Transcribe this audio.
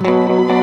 Música